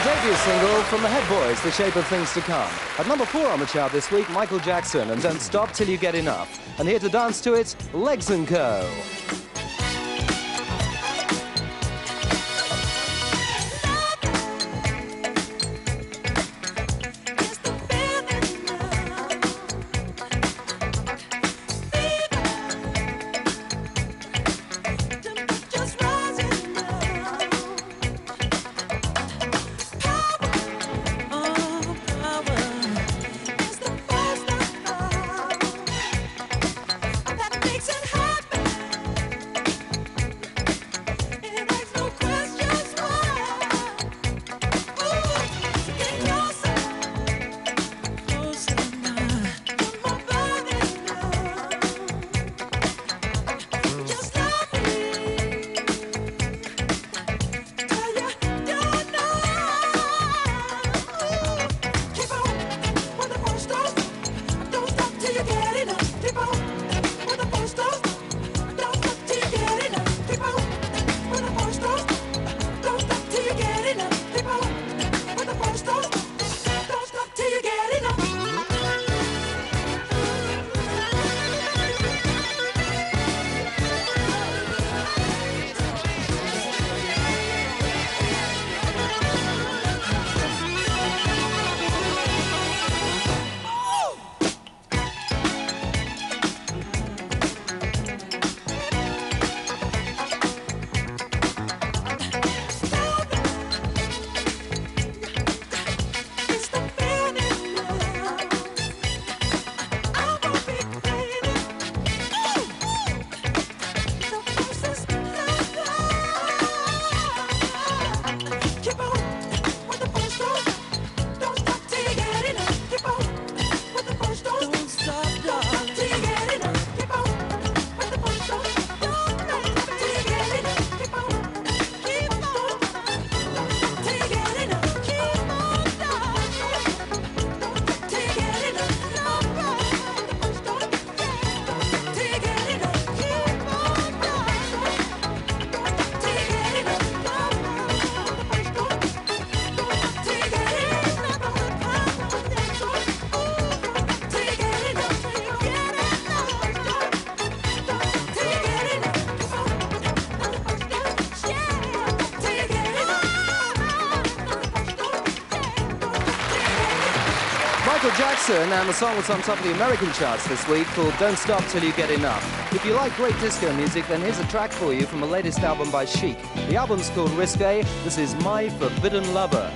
The debut single from the Headboys, The Shape of Things to Come. At number four on the chart this week, Michael Jackson and Don't Stop Till You Get Enough. And here to dance to it, Legs and Co. Michael Jackson, and the song was on top of the American charts this week called Don't Stop Till You Get Enough. If you like great disco music, then here's a track for you from the latest album by Chic. The album's called Risque. This is My Forbidden Lover.